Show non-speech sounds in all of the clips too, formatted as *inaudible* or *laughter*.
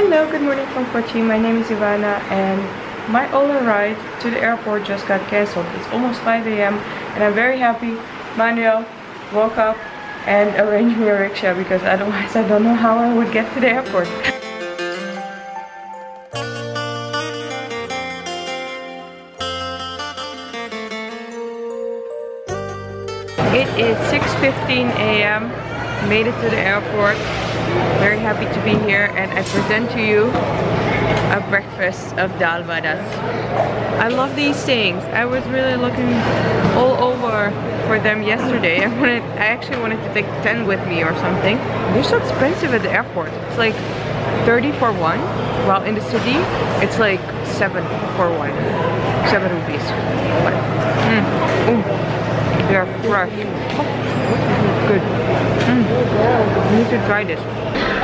Hello, good morning from Kochi. My name is Ivana and my Ola ride to the airport just got cancelled. It's almost 5 a.m. and I'm very happy Manuel woke up and *laughs* arranged me a rickshaw because otherwise I don't know how I would get to the airport. It is 6.15 a.m. Made it to the airport. Very happy to be here and I present to you a breakfast of dal vadas. I love these things. I was really looking all over for them yesterday. *laughs* I wanted, I actually wanted to take 10 with me or something. They're so expensive at the airport. It's like 30 for one, while in the city it's like 7 for one. 7 rupees. But, mm, they're fresh. Oh, good. Mm. I need to try this.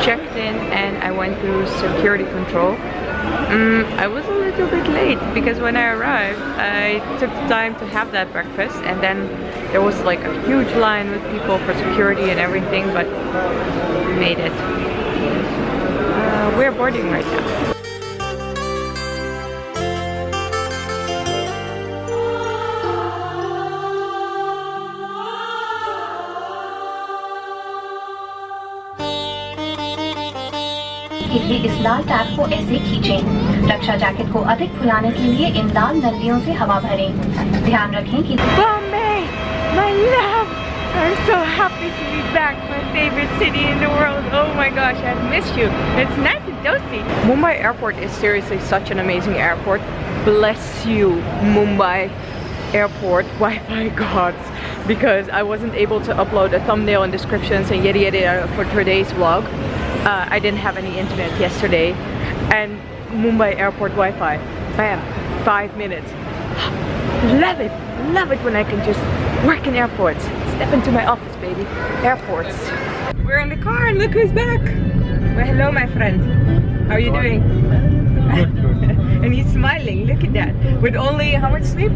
Checked in and I went through security control. Mm, I was a little bit late because when I arrived I took time to have that breakfast and then there was like a huge line with people for security and everything but made it. Uh, we're boarding right now. के लिए इस लाल tab को ऐसे खींचें रक्षा jacket को अधिक फुलाने के लिए इन लाल नलियों से हवा भरें ध्यान रखें कि Bombay, my love! I'm so happy to be back, my favorite city in the world. Oh my gosh, I've missed you. It's nice and toasty. Mumbai airport is seriously such an amazing airport. Bless you, Mumbai airport *laughs* Wi-Fi gods. Because I wasn't able to upload a thumbnail and descriptions and yada yada for today's vlog. uh, I didn't have any internet yesterday and Mumbai airport Wi-Fi. Bam, five minutes. love it, love it when I can just work in airports. Step into my office, baby. Airports. We're in the car and look who's back. Well, hello, my friend. How are you doing? Good, good. *laughs* and he's smiling. Look at that. With only how much sleep?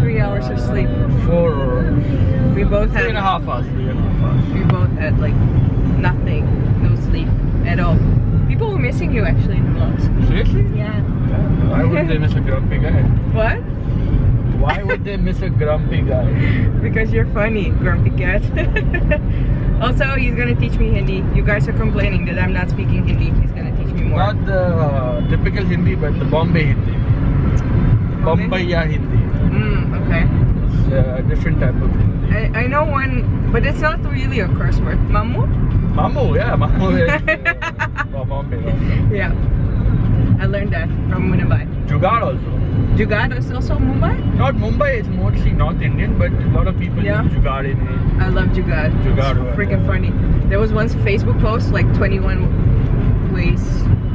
Three hours of sleep. Four, We both three had. and a half hours, three and a half hours. We both had like nothing, no sleep at all. People were missing you actually in the vlogs. Seriously? Yeah. Why would they miss a grumpy guy? What? Why would they miss a grumpy guy? *laughs* Because you're funny, grumpy cat. *laughs* also, he's gonna teach me Hindi. You guys are complaining that I'm not speaking Hindi. He's gonna teach me more. Not the uh, typical Hindi, but the Bombay Hindi. Bambaiya Hindi. Mm, okay. It's a different type of Hindi. I, I know one, but it's not really a curse word. Mamu? Mamu, yeah, is *laughs* Bombay. Bombay. Yeah. I learned that from Mumbai. Jugaad also. Jugad is also Mumbai? Not Mumbai, it's mostly North Indian, but a lot of people Yeah. use Jugaad in it. I love Jugad. Jugad, It's freaking funny. There was once a Facebook post like 21 ways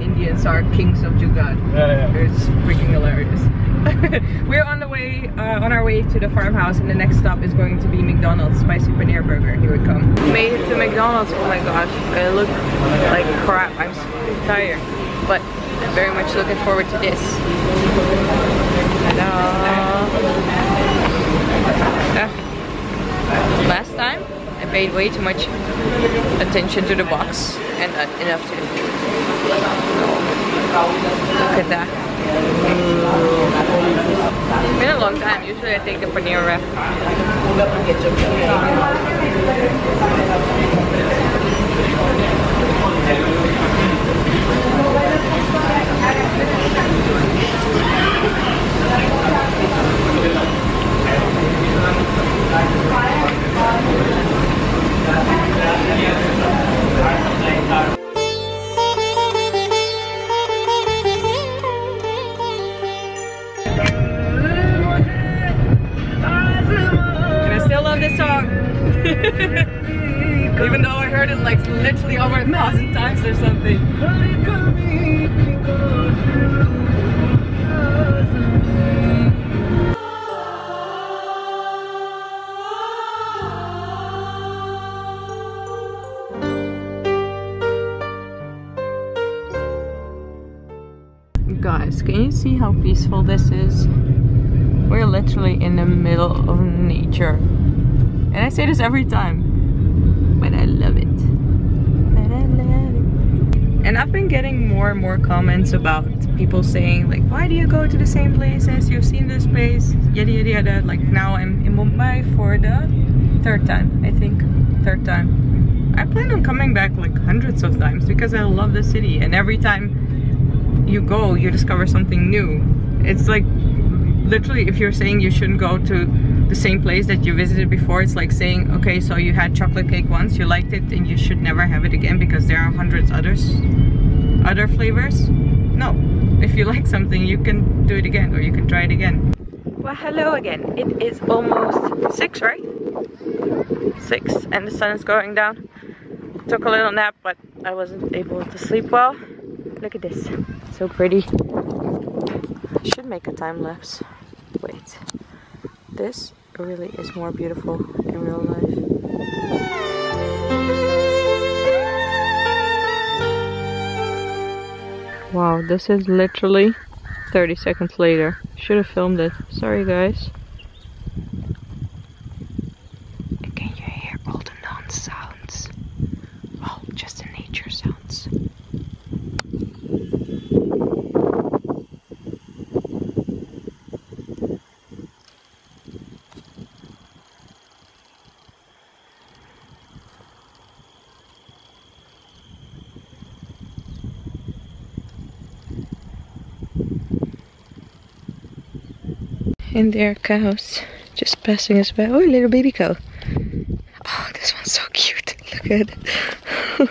Indians are kings of Jugad. Yeah, yeah. It's freaking hilarious. *laughs* We're on the way, uh, on our way to the farmhouse, and the next stop is going to be McDonald's spicy paneer burger. Here we come. Made it to McDonald's. Oh my gosh, I look like crap. I'm so tired, but I'm very much looking forward to this. Ah. Last time, I paid way too much attention to the box and not enough to the food. Look at that. It's been a long time. Usually I take the paneer wrap. *laughs* Even though I heard it like literally over a thousand times or something. Guys, can you see how peaceful this is? We're literally in the middle of nature. And I say this every time, but I love it. But I love it. And I've been getting more and more comments about people saying like, why do you go to the same places? You've seen this place, yada yada yada. Like now I'm in Mumbai for the third time, I think. Third time. I plan on coming back like hundreds of times because I love the city and every time you go you discover something new. It's like literally if you're saying you shouldn't go to the same place that you visited before it's like saying okay so you had chocolate cake once you liked it and you should never have it again because there are hundreds others other flavors. No if you *laughs* like something you can do it again or you can try it again. Well hello again. It is almost six right? Six and the sun is going down. Took a little nap but i wasn't able to sleep well. Look at this. So pretty. I should make a time lapse. Wait. This really is more beautiful in real life. Wow, this is literally 30 seconds later. Should have filmed it. Sorry guys. can you hear all the non-sounds? Well, just the nature sounds. There are cows just passing us by. Oh, little baby cow. Oh, this one's so cute. *laughs* Look at it.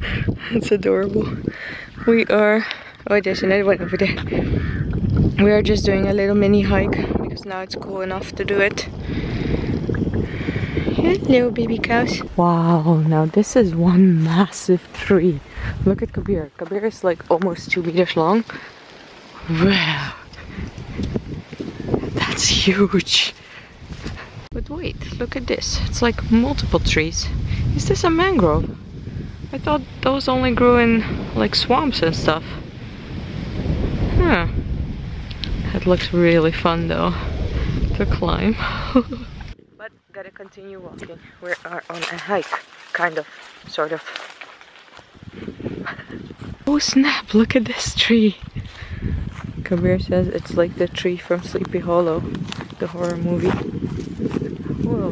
*laughs* it's adorable. We are... Oh, there's another one over there. We are just doing a little mini hike because now it's cool enough to do it. Hello, baby cows. Wow, now this is one massive tree. Look at Kabir. Kabir is like almost two meters long. Wow. That's huge. But wait, look at this. It's like multiple trees. Is this a mangrove? I thought those only grew in like swamps and stuff. Huh. That looks really fun though to climb. *laughs* but gotta continue walking. We are on a hike, kind of, sort of. *laughs* oh snap, look at this tree. Kabir says it's like the tree from Sleepy Hollow, the horror movie. Whoa.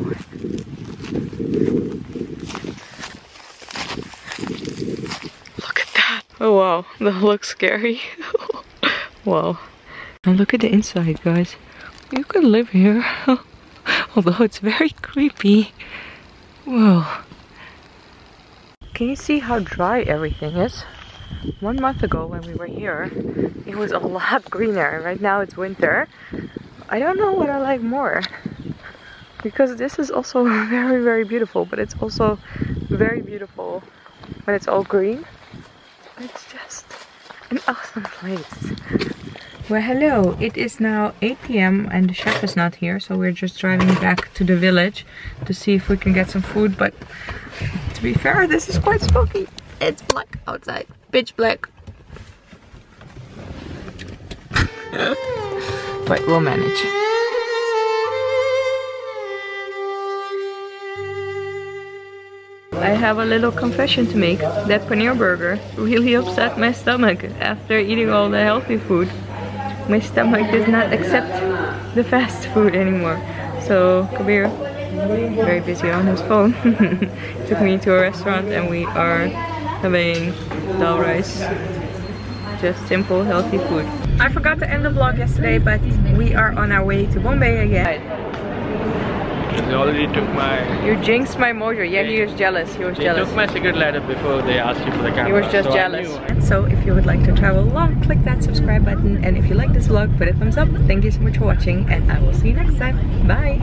Look at that. Oh wow, *laughs* that looks scary. *laughs* wow. And look at the inside, guys. You could live here. *laughs* Although it's very creepy. Whoa. Can you see how dry everything is? One month ago when we were here, it was a *laughs* lot greener. Right now it's winter. I don't know what I like more. Because this is also *laughs* very, very beautiful, but it's also very beautiful when it's all green. It's just an awesome place. Well, hello. It is now 8 p.m. and the chef is not here, so we're just driving back to the village to see if we can get some food. But to be fair, this is quite spooky. It's black outside pitch black. *laughs* but we'll manage. I have a little confession to make. That paneer burger really upset my stomach after eating all the healthy food. My stomach does not accept the fast food anymore. So Kabir, very busy on his phone, *laughs* took me to a restaurant and we are having dal rice. Just simple, healthy food. I forgot to end the vlog yesterday, but we are on our way to Bombay again. They already took my... You jinxed my mojo. Yeah, he was jealous. He was they jealous. took my cigarette lighter before they asked you for the camera. He was just so jealous. And so if you would like to travel along, click that subscribe button. And if you like this vlog, put a thumbs up. Thank you so much for watching and I will see you next time. Bye!